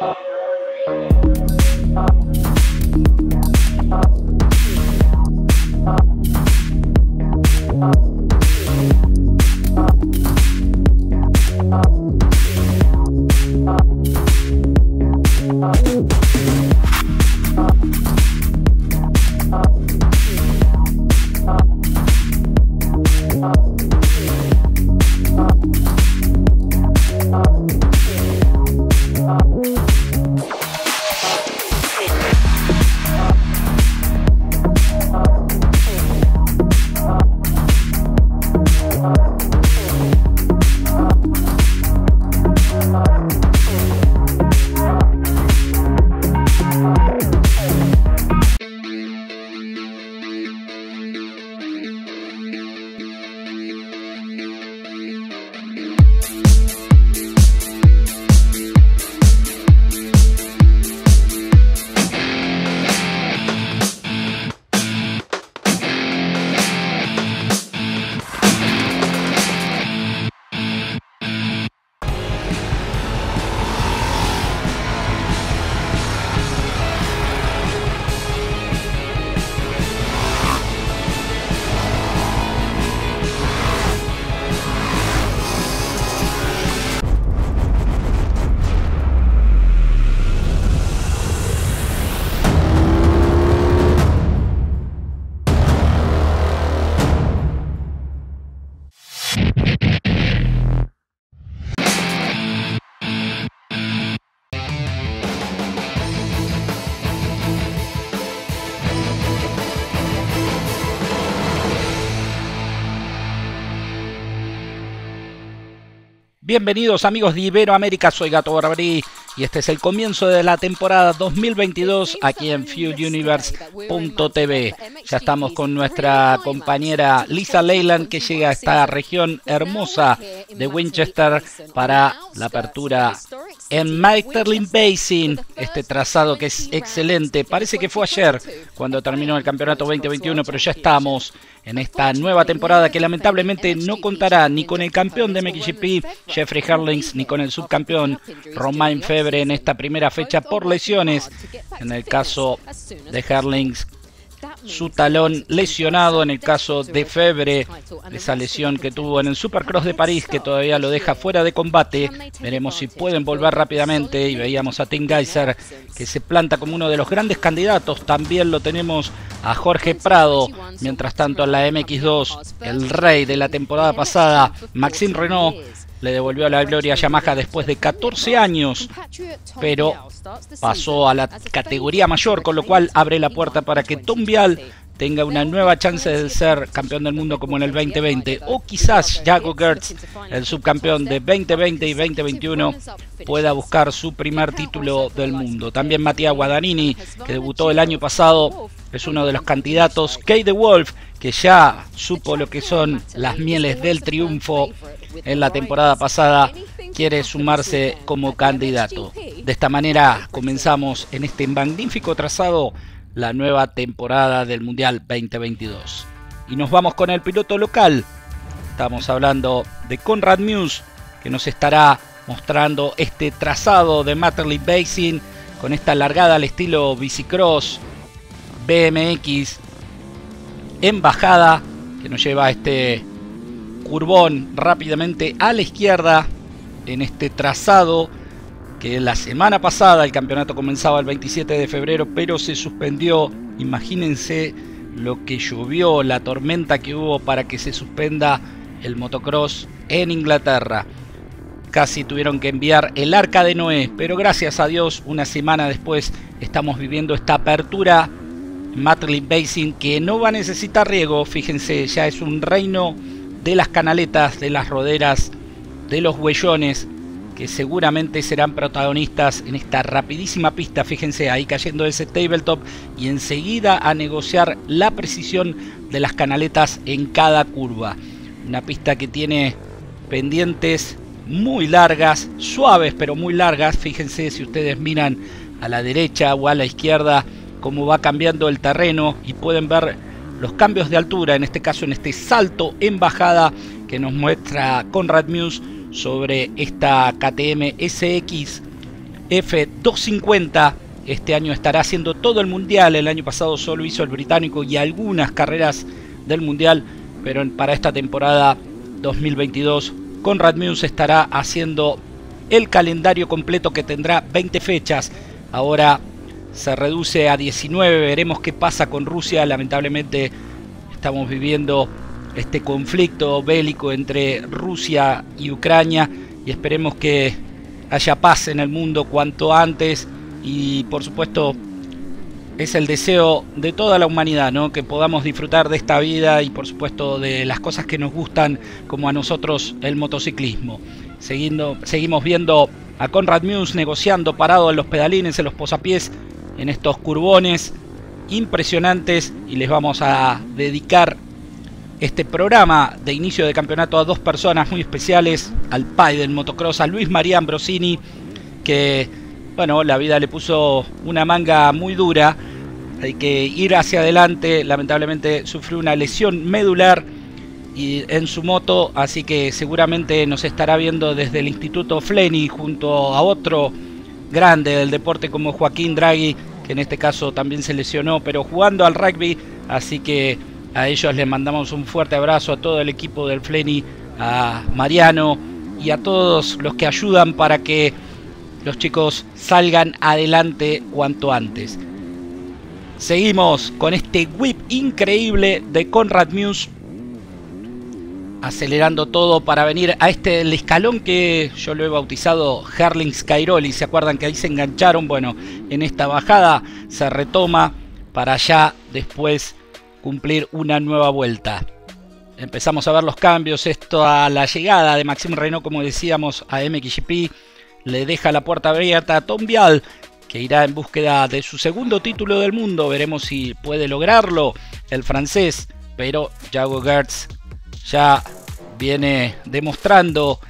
Thank you. Bienvenidos amigos de Iberoamérica, soy Gato Barbarí y este es el comienzo de la temporada 2022 aquí en FuelUniverse.tv. Ya estamos con nuestra compañera Lisa Leyland que llega a esta región hermosa de Winchester para la apertura en Maeterlinck Basin, este trazado que es excelente. Parece que fue ayer cuando terminó el campeonato 2021, pero ya estamos en esta nueva temporada que lamentablemente no contará ni con el campeón de MXGP, Jeffrey Herlings, ni con el subcampeón Romain Febre en esta primera fecha por lesiones. En el caso de Herlings, su talón lesionado en el caso de Febre, esa lesión que tuvo en el Supercross de París que todavía lo deja fuera de combate. Veremos si pueden volver rápidamente y veíamos a Tim Geiser que se planta como uno de los grandes candidatos. También lo tenemos a Jorge Prado. Mientras tanto en la MX2, el rey de la temporada pasada, Maxime Renault, le devolvió la gloria a Yamaha después de 14 años, pero pasó a la categoría mayor, con lo cual abre la puerta para que Tom Vial tenga una nueva chance de ser campeón del mundo como en el 2020 o quizás Jaco Gertz, el subcampeón de 2020 y 2021, pueda buscar su primer título del mundo. También Matías Guadagnini, que debutó el año pasado, es uno de los candidatos. Kate de Wolf, que ya supo lo que son las mieles del triunfo en la temporada pasada, quiere sumarse como candidato. De esta manera comenzamos en este magnífico trazado la nueva temporada del Mundial 2022. Y nos vamos con el piloto local. Estamos hablando de Conrad Muse, que nos estará mostrando este trazado de Matterly Basin con esta largada al estilo bicicross BMX en bajada que nos lleva este curvón rápidamente a la izquierda en este trazado que la semana pasada el campeonato comenzaba el 27 de febrero, pero se suspendió. Imagínense lo que llovió, la tormenta que hubo para que se suspenda el motocross en Inglaterra. Casi tuvieron que enviar el arca de Noé, pero gracias a Dios, una semana después estamos viviendo esta apertura Matley Basin que no va a necesitar riego, fíjense, ya es un reino de las canaletas, de las roderas, de los huellones que seguramente serán protagonistas en esta rapidísima pista. Fíjense ahí cayendo ese tabletop y enseguida a negociar la precisión de las canaletas en cada curva. Una pista que tiene pendientes muy largas, suaves pero muy largas. Fíjense si ustedes miran a la derecha o a la izquierda cómo va cambiando el terreno y pueden ver los cambios de altura, en este caso en este salto en bajada que nos muestra Conrad Muse sobre esta KTM SX F250. Este año estará haciendo todo el mundial. El año pasado solo hizo el británico y algunas carreras del mundial. Pero para esta temporada 2022, Conrad Muse estará haciendo el calendario completo que tendrá 20 fechas. Ahora se reduce a 19. Veremos qué pasa con Rusia. Lamentablemente estamos viviendo este conflicto bélico entre Rusia y Ucrania y esperemos que haya paz en el mundo cuanto antes y por supuesto es el deseo de toda la humanidad, ¿no? Que podamos disfrutar de esta vida y por supuesto de las cosas que nos gustan como a nosotros el motociclismo. seguimos viendo a Conrad Muse negociando parado en los pedalines, en los posapiés, en estos curbones impresionantes y les vamos a dedicar este programa de inicio de campeonato a dos personas muy especiales, al pai del motocross, a Luis María Ambrosini, que bueno, la vida le puso una manga muy dura, hay que ir hacia adelante, lamentablemente sufrió una lesión medular y en su moto, así que seguramente nos estará viendo desde el Instituto Fleni junto a otro grande del deporte como Joaquín Draghi, que en este caso también se lesionó, pero jugando al rugby, así que a ellos les mandamos un fuerte abrazo a todo el equipo del Fleni, a Mariano y a todos los que ayudan para que los chicos salgan adelante cuanto antes. Seguimos con este whip increíble de Conrad Muse. Acelerando todo para venir a este escalón que yo lo he bautizado Herlings Cairoli. ¿Se acuerdan que ahí se engancharon? Bueno, en esta bajada se retoma para allá después cumplir una nueva vuelta. Empezamos a ver los cambios. Esto a la llegada de Maxime Renault, como decíamos, a MXGP. Le deja la puerta abierta a Tom Vial, que irá en búsqueda de su segundo título del mundo. Veremos si puede lograrlo el francés. Pero Jago Gertz ya viene demostrando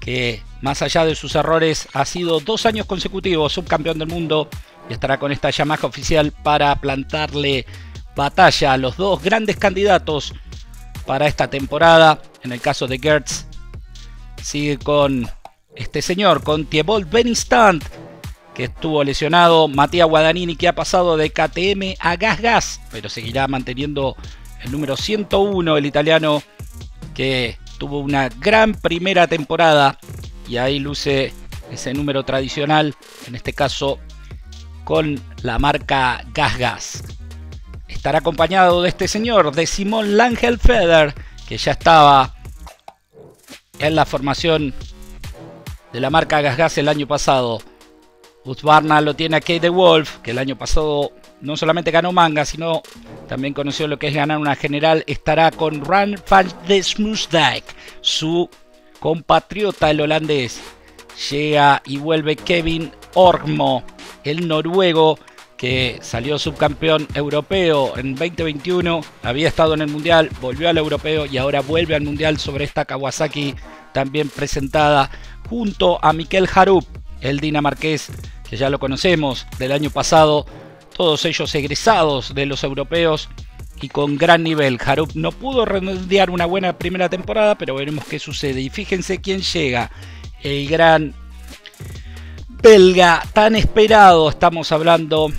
que más allá de sus errores ha sido dos años consecutivos subcampeón del mundo y estará con esta Yamaha oficial para plantarle batalla a los dos grandes candidatos para esta temporada. En el caso de Gertz, sigue con este señor, con Thibaut Benistant, que estuvo lesionado. Matías Guadagnini, que ha pasado de KTM a Gas Gas, pero seguirá manteniendo el número 101, el italiano, que tuvo una gran primera temporada. Y ahí luce ese número tradicional, en este caso con la marca Gas Gas estará acompañado de este señor, de Simón Langelfeder, que ya estaba en la formación de la marca Gas el año pasado. Husqvarna lo tiene a Kate Wolf, que el año pasado no solamente ganó manga, sino también conoció lo que es ganar una general. Estará con Ran van de Smoesdijk, su compatriota el holandés. Llega y vuelve Kevin Ormo, el noruego, que salió subcampeón europeo en 2021, había estado en el Mundial, volvió al europeo y ahora vuelve al Mundial sobre esta Kawasaki también presentada junto a Miquel Harup, el dinamarqués, que ya lo conocemos del año pasado, todos ellos egresados de los europeos y con gran nivel. Harup no pudo redondear una buena primera temporada, pero veremos qué sucede. Y fíjense quién llega, el gran belga tan esperado, estamos hablando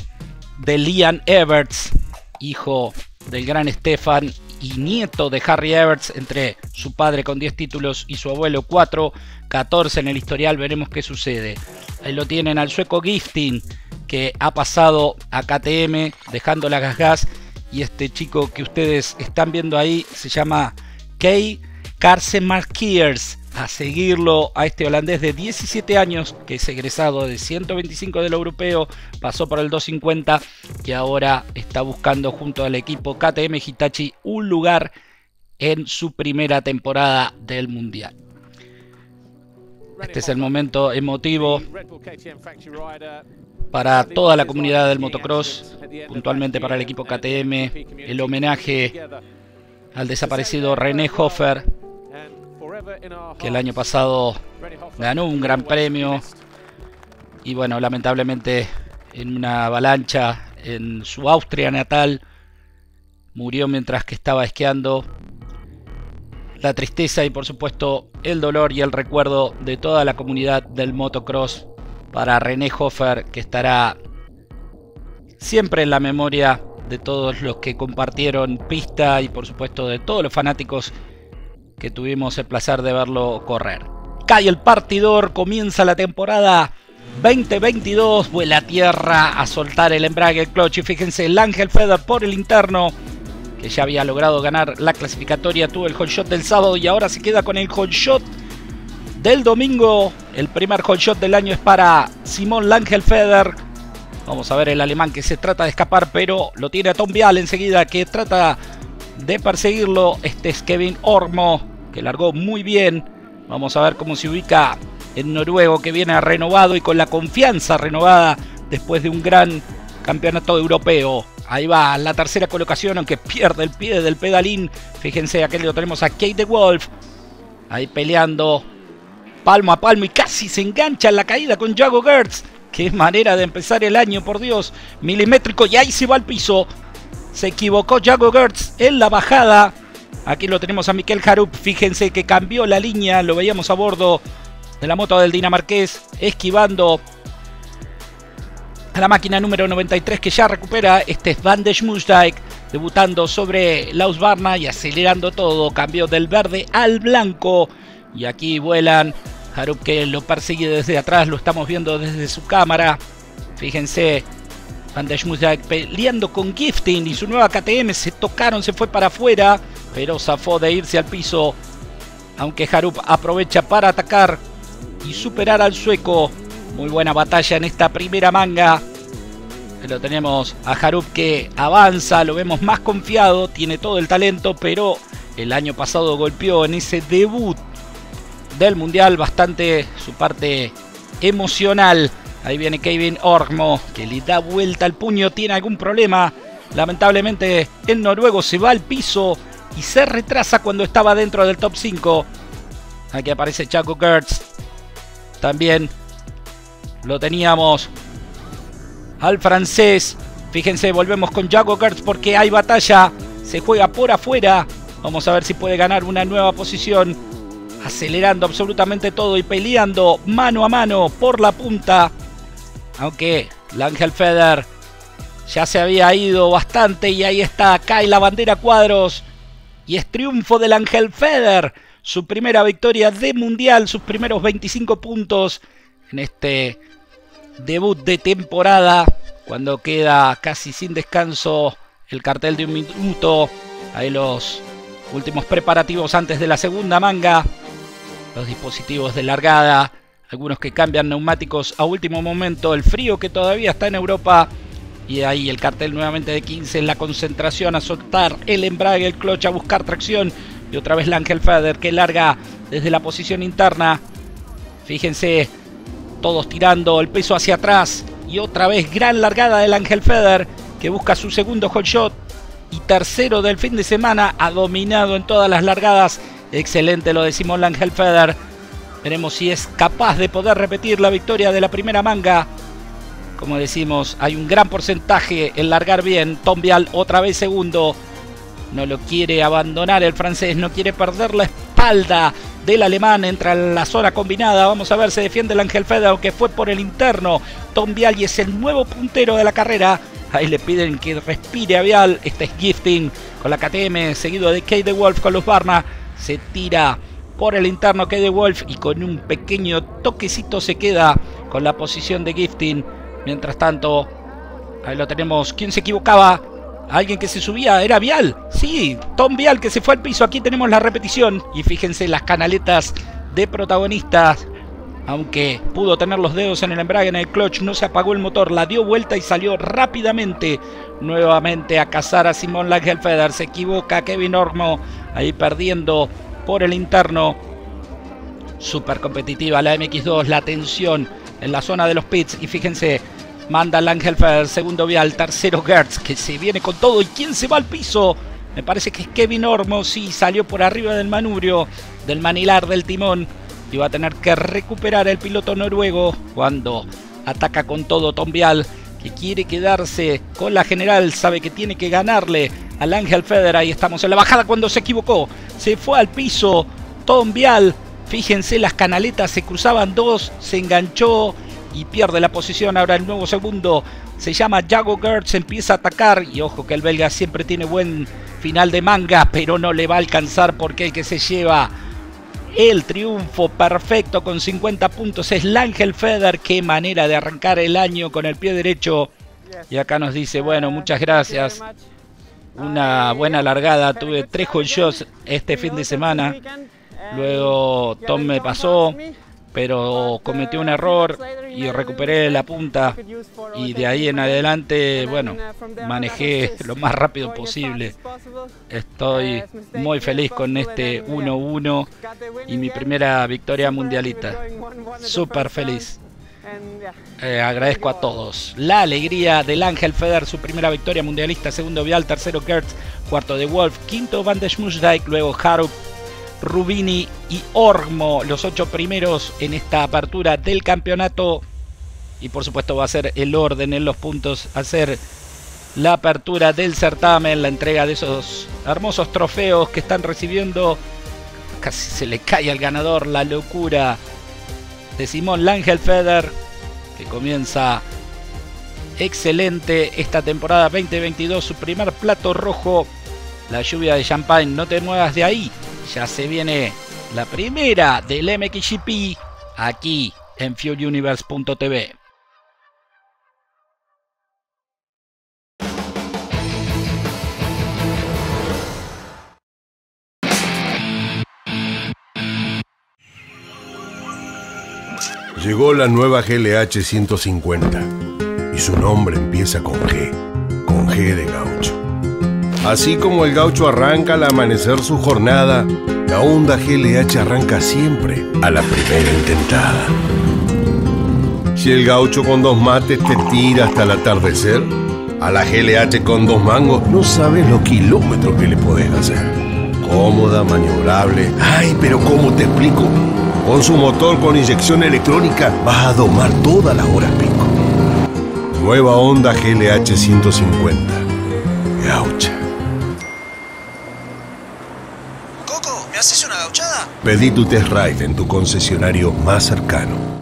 de Liam Everts, hijo del gran Stefan y nieto de Harry Everts, entre su padre con 10 títulos y su abuelo 4, 14 en el historial, veremos qué sucede. Ahí lo tienen al sueco Gifting, que ha pasado a KTM, dejando la gas gas, y este chico que ustedes están viendo ahí se llama Kay Carsen Markiers, a seguirlo a este holandés de 17 años que es egresado de 125 del europeo, pasó por el 250 y ahora está buscando junto al equipo KTM Hitachi un lugar en su primera temporada del Mundial. Este es el momento emotivo para toda la comunidad del motocross, puntualmente para el equipo KTM, el homenaje al desaparecido René Hofer, que el año pasado ganó un gran premio y bueno, lamentablemente en una avalancha en su Austria natal murió mientras que estaba esquiando. La tristeza y por supuesto el dolor y el recuerdo de toda la comunidad del motocross para René Hofer, que estará siempre en la memoria de todos los que compartieron pista y por supuesto de todos los fanáticos que tuvimos el placer de verlo correr. Cae el partidor, comienza la temporada 2022, vuela a tierra a soltar el embrague, el clutch y fíjense el Ángel Feder por el interno que ya había logrado ganar la clasificatoria, tuvo el hot shot del sábado y ahora se queda con el hot shot del domingo. El primer hot shot del año es para Simón Langel Feder. Vamos a ver el alemán que se trata de escapar, pero lo tiene a Tom Vial enseguida que trata de perseguirlo. Este es Kevin Ormo, que largó muy bien. Vamos a ver cómo se ubica en noruego, que viene renovado y con la confianza renovada después de un gran campeonato europeo. Ahí va la tercera colocación, aunque pierde el pie del pedalín. Fíjense, aquí lo tenemos a Kate de Wolf. Ahí peleando palmo a palmo y casi se engancha en la caída con Jago Gertz. Qué manera de empezar el año, por Dios. Milimétrico y ahí se va al piso. Se equivocó Jago Gertz en la bajada. Aquí lo tenemos a Miquel Harup. Fíjense que cambió la línea. Lo veíamos a bordo de la moto del dinamarqués. Esquivando a la máquina número 93 que ya recupera. Este es Van de Schmusdijk. Debutando sobre Laus Barna y acelerando todo. Cambió del verde al blanco. Y aquí vuelan Harup que lo persigue desde atrás, lo estamos viendo desde su cámara. Fíjense, Van der peleando con Gifting y su nueva KTM se tocaron, se fue para afuera, pero zafó de irse al piso. Aunque Harup aprovecha para atacar y superar al sueco. Muy buena batalla en esta primera manga. Lo tenemos a Harup que avanza, lo vemos más confiado, tiene todo el talento, pero el año pasado golpeó en ese debut del Mundial, bastante su parte emocional. Ahí viene Kevin Ormo, que le da vuelta al puño, tiene algún problema. Lamentablemente el noruego se va al piso y se retrasa cuando estaba dentro del top 5. Aquí aparece Chaco Gertz. También lo teníamos al francés. Fíjense, volvemos con Jaco Gertz porque hay batalla. Se juega por afuera. Vamos a ver si puede ganar una nueva posición acelerando absolutamente todo y peleando mano a mano por la punta. Aunque el Ángel Feder ya se había ido bastante y ahí está, cae la bandera cuadros y es triunfo del Ángel Feder. Su primera victoria de mundial, sus primeros 25 puntos en este debut de temporada. Cuando queda casi sin descanso el cartel de un minuto. Ahí los últimos preparativos antes de la segunda manga los dispositivos de largada, algunos que cambian neumáticos a último momento, el frío que todavía está en Europa. Y ahí el cartel nuevamente de 15 en la concentración a soltar el embrague, el clutch a buscar tracción. Y otra vez el Ángel Feder que larga desde la posición interna. Fíjense, todos tirando el peso hacia atrás. Y otra vez gran largada del Ángel Feder que busca su segundo hot shot. Y tercero del fin de semana, ha dominado en todas las largadas. Excelente lo de Simón Langelfeder. Veremos si es capaz de poder repetir la victoria de la primera manga. Como decimos, hay un gran porcentaje en largar bien. Tom Vial otra vez segundo. No lo quiere abandonar el francés, no quiere perder la espalda del alemán. Entra en la zona combinada. Vamos a ver, se defiende el Ángel Feder, aunque fue por el interno. Tom Vial y es el nuevo puntero de la carrera. Ahí le piden que respire a Vial. Este es Gifting con la KTM, seguido de Kate Wolf con los Barna se tira por el interno que de Wolf y con un pequeño toquecito se queda con la posición de Gifting. Mientras tanto, ahí lo tenemos. ¿Quién se equivocaba? Alguien que se subía, era Vial. Sí, Tom Vial que se fue al piso. Aquí tenemos la repetición. Y fíjense las canaletas de protagonistas. Aunque pudo tener los dedos en el embrague, en el clutch, no se apagó el motor, la dio vuelta y salió rápidamente nuevamente a cazar a Simón Langelfeder. Se equivoca Kevin Ormo ahí perdiendo por el interno. Súper competitiva la MX2, la tensión en la zona de los pits. Y fíjense, manda Langelfeder, segundo vial, tercero Gertz, que se viene con todo. ¿Y quién se va al piso? Me parece que es Kevin Ormo, sí, salió por arriba del manubrio, del manilar del timón. Y va a tener que recuperar el piloto noruego cuando ataca con todo Tom Vial que quiere quedarse con la general, sabe que tiene que ganarle al Ángel Feder. Ahí estamos en la bajada cuando se equivocó. Se fue al piso. Tom Vial. Fíjense, las canaletas se cruzaban dos. Se enganchó y pierde la posición. Ahora el nuevo segundo se llama Jago Gertz, empieza a atacar y ojo que el belga siempre tiene buen final de manga, pero no le va a alcanzar porque el que se lleva el triunfo perfecto con 50 puntos es Langel Feder. Qué manera de arrancar el año con el pie derecho. Y acá nos dice, bueno, muchas gracias. Una buena largada. Tuve tres shows este fin de semana. Luego Tom me pasó pero cometí un error y recuperé la punta y de ahí en adelante, bueno, manejé lo más rápido posible. Estoy muy feliz con este 1-1 y mi primera victoria mundialita. Súper feliz. Eh, agradezco a todos. La alegría del Ángel Feder, su primera victoria mundialista, segundo Vial, tercero Gertz, cuarto de Wolf, quinto Van der Schmusdijk, luego Harup, Rubini y Ormo, los ocho primeros en esta apertura del campeonato. Y por supuesto va a ser el orden en los puntos, hacer la apertura del certamen, la entrega de esos hermosos trofeos que están recibiendo. Casi se le cae al ganador la locura de Simón Langelfeder, que comienza excelente esta temporada 2022, su primer plato rojo, la lluvia de champagne, no te muevas de ahí, ya se viene la primera del MXGP aquí en FuelUniverse.tv. Llegó la nueva GLH 150 y su nombre empieza con G, con G de gaucho. Así como el gaucho arranca al amanecer su jornada, la Honda GLH arranca siempre a la primera intentada. Si el gaucho con dos mates te tira hasta el atardecer, a la GLH con dos mangos no sabes los kilómetros que le podés hacer. Cómoda, maniobrable. Ay, pero ¿cómo te explico? Con su motor con inyección electrónica vas a domar todas las horas pico. Nueva Honda GLH 150. Gaucha. haces una gauchada? Pedí tu test ride en tu concesionario más cercano.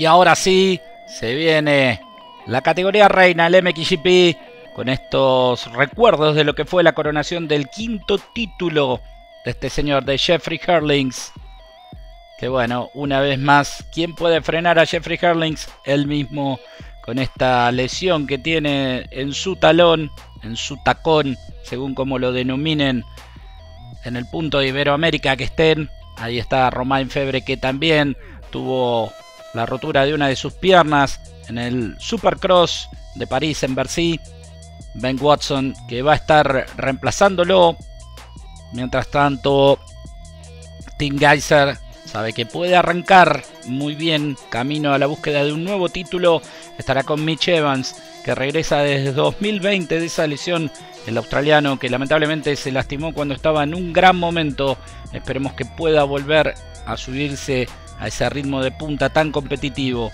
Y ahora sí, se viene la categoría reina, el MXGP, con estos recuerdos de lo que fue la coronación del quinto título de este señor, de Jeffrey Herlings. Que bueno, una vez más, ¿quién puede frenar a Jeffrey Herlings? Él mismo, con esta lesión que tiene en su talón, en su tacón, según como lo denominen, en el punto de Iberoamérica que estén. Ahí está Romain Febre que también tuvo la rotura de una de sus piernas en el Supercross de París en Bercy. Ben Watson que va a estar reemplazándolo. Mientras tanto, Tim Geiser sabe que puede arrancar muy bien camino a la búsqueda de un nuevo título. Estará con Mitch Evans, que regresa desde 2020 de esa lesión. El australiano que lamentablemente se lastimó cuando estaba en un gran momento. Esperemos que pueda volver a subirse a ese ritmo de punta tan competitivo.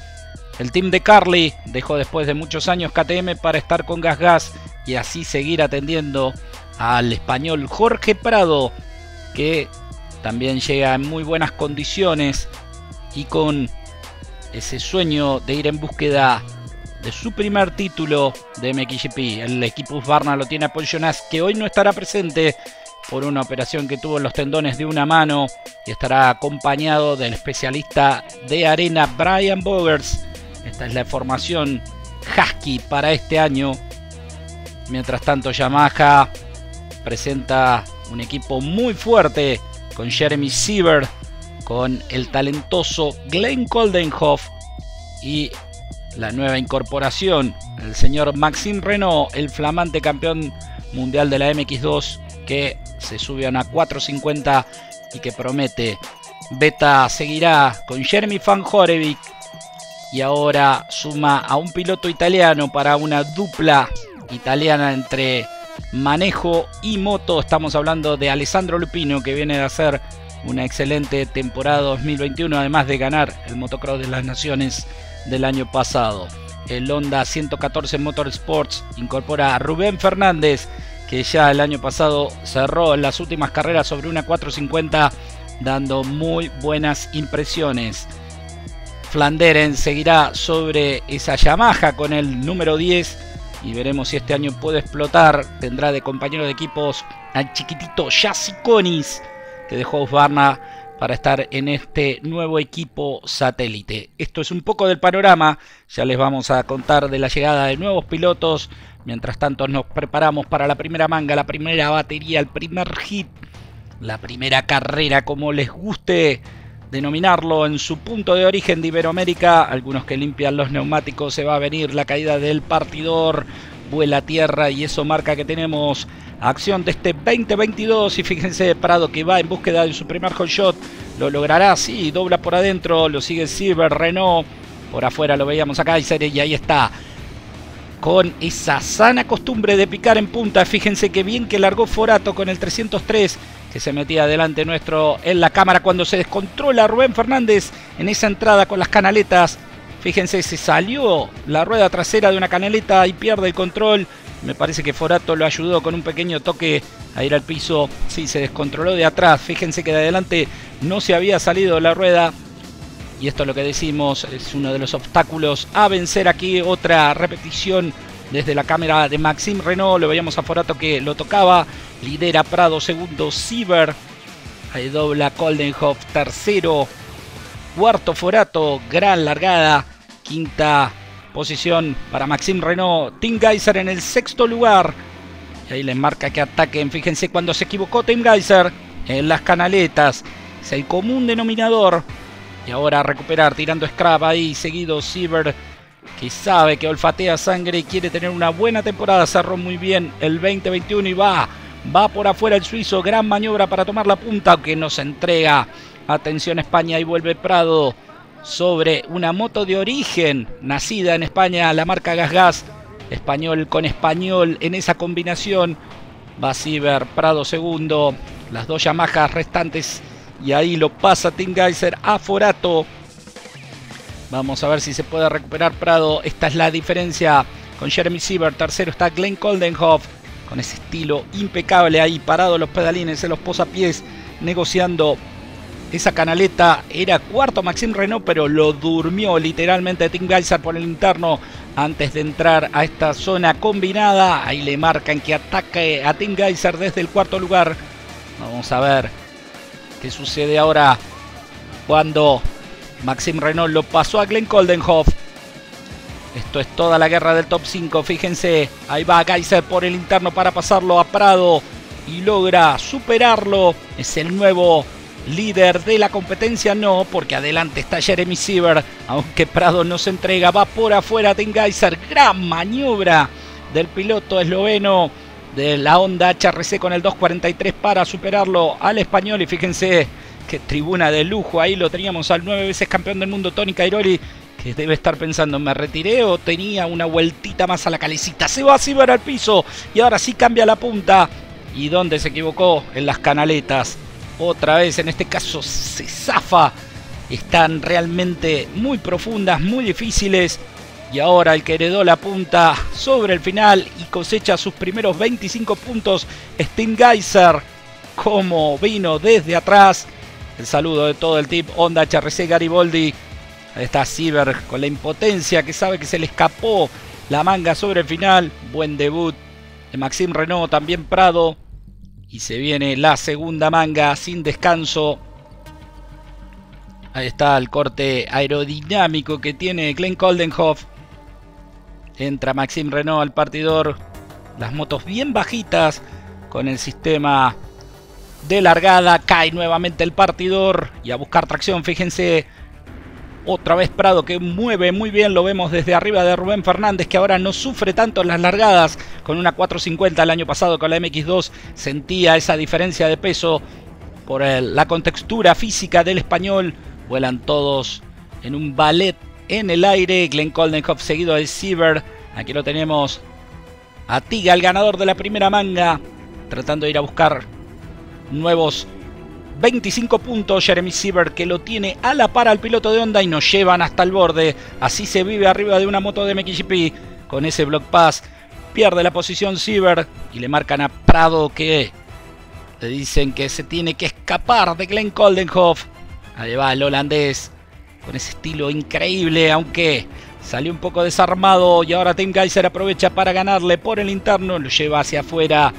El team de Carly dejó después de muchos años KTM para estar con Gas Gas y así seguir atendiendo al español Jorge Prado, que también llega en muy buenas condiciones y con ese sueño de ir en búsqueda de su primer título de MXGP. El equipo Husqvarna lo tiene a Paul que hoy no estará presente por una operación que tuvo en los tendones de una mano y estará acompañado del especialista de arena Brian Bogers. Esta es la formación Husky para este año. Mientras tanto, Yamaha presenta un equipo muy fuerte con Jeremy Siever, con el talentoso Glenn Coldenhoff y la nueva incorporación, el señor Maxime Renault, el flamante campeón mundial de la MX2 que se sube a una 450 y que promete. Beta seguirá con Jeremy Van Horevic y ahora suma a un piloto italiano para una dupla italiana entre manejo y moto. Estamos hablando de Alessandro Lupino que viene de hacer una excelente temporada 2021 además de ganar el motocross de las naciones del año pasado. El Honda 114 Motorsports incorpora a Rubén Fernández que ya el año pasado cerró las últimas carreras sobre una 450 dando muy buenas impresiones. Flanderen seguirá sobre esa Yamaha con el número 10 y veremos si este año puede explotar. Tendrá de compañero de equipos al chiquitito Yassi Conis que dejó Husqvarna para estar en este nuevo equipo satélite. Esto es un poco del panorama, ya les vamos a contar de la llegada de nuevos pilotos. Mientras tanto nos preparamos para la primera manga, la primera batería, el primer hit, la primera carrera, como les guste denominarlo en su punto de origen de Iberoamérica. Algunos que limpian los neumáticos, se va a venir la caída del partidor, vuela tierra y eso marca que tenemos acción de este 2022 y fíjense Prado que va en búsqueda de su primer hot shot, lo logrará, sí, dobla por adentro, lo sigue Silver, Renault, por afuera lo veíamos acá y ahí está. Con esa sana costumbre de picar en punta, fíjense que bien que largó Forato con el 303 que se metía adelante nuestro en la cámara cuando se descontrola Rubén Fernández en esa entrada con las canaletas. Fíjense, se salió la rueda trasera de una canaleta y pierde el control. Me parece que Forato lo ayudó con un pequeño toque a ir al piso. Sí, se descontroló de atrás. Fíjense que de adelante no se había salido la rueda. Y esto es lo que decimos, es uno de los obstáculos a vencer aquí. Otra repetición desde la cámara de Maxime Renault. Lo veíamos a Forato que lo tocaba. Lidera Prado segundo. Siever. Ahí dobla Coldenhoff tercero. Cuarto Forato. Gran largada. Quinta posición para Maxime Renault. Tim Geiser en el sexto lugar. Y ahí les marca que ataquen. Fíjense cuando se equivocó Tim Geiser en las canaletas. Es el común denominador. Y ahora a recuperar tirando scrap ahí. Seguido Siever que sabe que olfatea sangre y quiere tener una buena temporada. Cerró muy bien el 2021 y va. Va por afuera el suizo. Gran maniobra para tomar la punta, aunque nos entrega. Atención España y vuelve Prado sobre una moto de origen nacida en España, la marca Gas Gas. Español con español en esa combinación. Va Ciber, Prado segundo. Las dos Yamahas restantes. Y ahí lo pasa Tim Geiser a Forato. Vamos a ver si se puede recuperar Prado. Esta es la diferencia con Jeremy Siever. Tercero está Glenn Coldenhoff. Con ese estilo impecable ahí, parado los pedalines en los posapiés, negociando esa canaleta. Era cuarto Maxime Renault, pero lo durmió literalmente Tim Geiser por el interno antes de entrar a esta zona combinada. Ahí le marcan que ataque a Tim Geiser desde el cuarto lugar. Vamos a ver qué sucede ahora cuando Maxim Renault lo pasó a Glenn Coldenhoff. Esto es toda la guerra del top 5. Fíjense, ahí va Geiser por el interno para pasarlo a Prado y logra superarlo. Es el nuevo líder de la competencia. No, porque adelante está Jeremy Siever. Aunque Prado no se entrega, va por afuera Tim Geiser. Gran maniobra del piloto esloveno de la Honda HRC con el 243 para superarlo al español. Y fíjense Qué tribuna de lujo. Ahí lo teníamos al nueve veces campeón del mundo, Tony Cairoli. Que debe estar pensando, ¿me retiré o tenía una vueltita más a la calecita? Se va cibar al piso y ahora sí cambia la punta. ¿Y dónde se equivocó? En las canaletas. Otra vez, en este caso, se zafa. Están realmente muy profundas, muy difíciles. Y ahora el que heredó la punta sobre el final y cosecha sus primeros 25 puntos, Steam Geyser, como vino desde atrás el saludo de todo el team Honda HRC Garibaldi. Ahí está Silver con la impotencia que sabe que se le escapó la manga sobre el final. Buen debut de Maxime Renault, también Prado. Y se viene la segunda manga sin descanso. Ahí está el corte aerodinámico que tiene Glenn Coldenhoff. Entra Maxime Renault al partidor. Las motos bien bajitas con el sistema de largada. Cae nuevamente el partidor y a buscar tracción. Fíjense. Otra vez Prado que mueve muy bien, lo vemos desde arriba de Rubén Fernández que ahora no sufre tanto las largadas con una 450 el año pasado con la MX2 sentía esa diferencia de peso por la contextura física del español. Vuelan todos en un ballet en el aire. Glenn Koldenhoff seguido de Siever. Aquí lo tenemos a Tiga, el ganador de la primera manga, tratando de ir a buscar nuevos 25 puntos. Jeremy Siever que lo tiene a la par al piloto de Honda y nos llevan hasta el borde. Así se vive arriba de una moto de MXGP con ese block pass. Pierde la posición Siever y le marcan a Prado que le dicen que se tiene que escapar de Glenn Koldenhoff. Ahí va el holandés con ese estilo increíble, aunque salió un poco desarmado y ahora Tim Geiser aprovecha para ganarle por el interno, lo lleva hacia afuera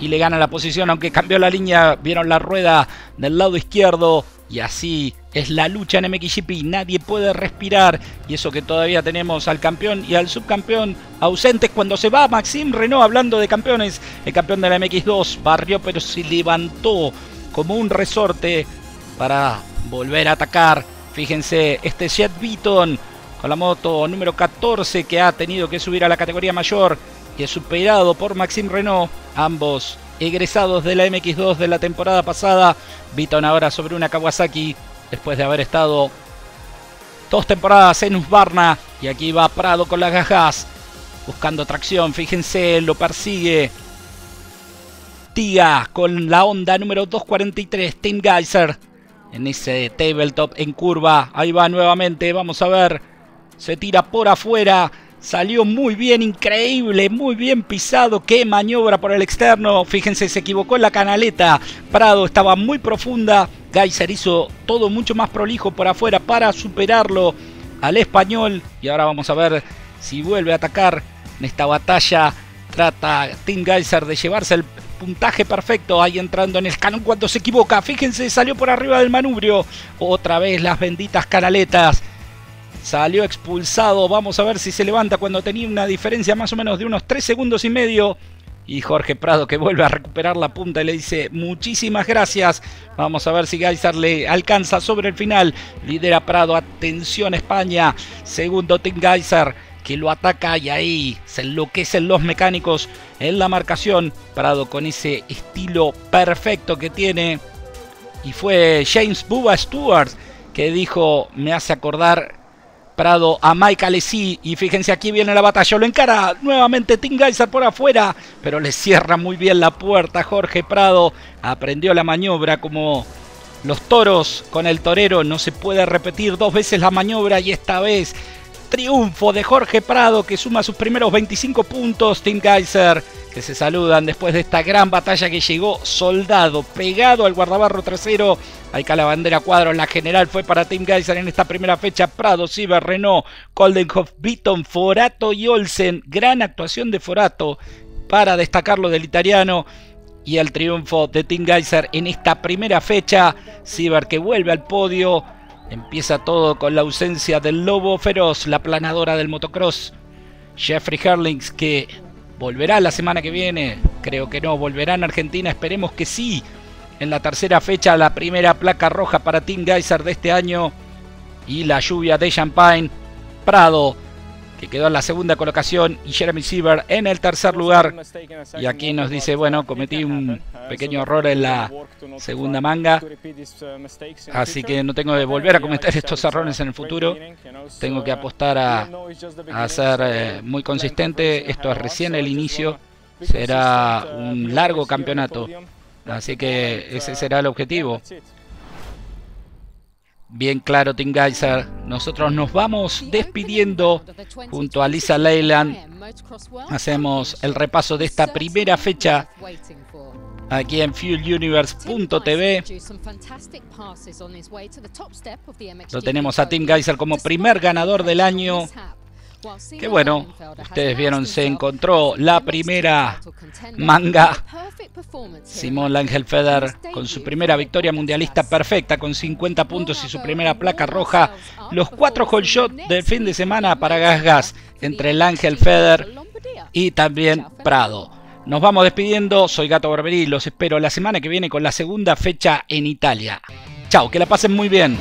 y le gana la posición, aunque cambió la línea, vieron la rueda del lado izquierdo y así es la lucha en MXGP, nadie puede respirar y eso que todavía tenemos al campeón y al subcampeón ausentes. Cuando se va Maxime Renault hablando de campeones, el campeón de la MX2 barrió pero se levantó como un resorte para volver a atacar, fíjense este Jet Beaton con la moto número 14 que ha tenido que subir a la categoría mayor y es superado por Maxime Renault, ambos egresados de la MX2 de la temporada pasada. Beaton ahora sobre una Kawasaki después de haber estado dos temporadas en Husqvarna y aquí va Prado con las gajas buscando tracción, fíjense, lo persigue Tiga con la onda número 243, Tim Geyser en ese tabletop en curva, ahí va nuevamente, vamos a ver, se tira por afuera, Salió muy bien, increíble, muy bien pisado. Qué maniobra por el externo. Fíjense, se equivocó en la canaleta. Prado estaba muy profunda. Geyser hizo todo mucho más prolijo por afuera para superarlo al español. Y ahora vamos a ver si vuelve a atacar en esta batalla. Trata Tim Geyser de llevarse el puntaje perfecto ahí entrando en el canon cuando se equivoca. Fíjense, salió por arriba del manubrio. Otra vez las benditas canaletas. Salió expulsado. Vamos a ver si se levanta cuando tenía una diferencia más o menos de unos 3 segundos y medio. Y Jorge Prado que vuelve a recuperar la punta y le dice muchísimas gracias. Vamos a ver si Geyser le alcanza sobre el final. Lidera Prado. Atención España. Segundo Tim Geyser que lo ataca y ahí se enloquecen los mecánicos en la marcación. Prado con ese estilo perfecto que tiene. Y fue James Bubba Stewart que dijo, me hace acordar Prado a Mike Alessi. Y fíjense, aquí viene la batalla. Lo encara nuevamente Tim Geyser por afuera. Pero le cierra muy bien la puerta. Jorge Prado aprendió la maniobra como los toros con el torero. No se puede repetir dos veces la maniobra. Y esta vez triunfo de Jorge Prado que suma sus primeros 25 puntos. Tim Geyser se saludan después de esta gran batalla que llegó soldado pegado al guardabarro trasero. Acá la bandera cuadro, la general fue para Tim Geyser en esta primera fecha. Prado, Ciber, Renault, Coldenhoff, Beaton, Forato y Olsen. Gran actuación de Forato para destacarlo del italiano. Y el triunfo de Tim Geyser en esta primera fecha. Ciber que vuelve al podio. Empieza todo con la ausencia del lobo feroz, la planadora del motocross. Jeffrey Herlings que ¿Volverá la semana que viene? Creo que no. ¿Volverá en Argentina? Esperemos que sí. En la tercera fecha, la primera placa roja para Team Geyser de este año. Y la lluvia de Champagne. Prado que quedó en la segunda colocación, y Jeremy Siever en el tercer lugar. Y aquí nos dice, bueno, cometí un pequeño error en la segunda manga, así que no tengo que volver a cometer estos errores en el futuro. Tengo que apostar a, ser eh, muy consistente. Esto es recién el inicio, será un largo campeonato, así que ese será el objetivo. Bien claro, Tim Geyser. Nosotros nos vamos despidiendo junto a Lisa Leyland. Hacemos el repaso de esta primera fecha aquí en fueluniverse.tv. Lo tenemos a Tim Geyser como primer ganador del año que bueno, ustedes vieron, se encontró la primera manga. Simón Langelfeder con su primera victoria mundialista perfecta, con 50 puntos y su primera placa roja. Los cuatro hole shot del fin de semana para Gas Gas. entre el Ángel Feder y también Prado. Nos vamos despidiendo, soy Gato Barberí, los espero la semana que viene con la segunda fecha en Italia. Chao, que la pasen muy bien.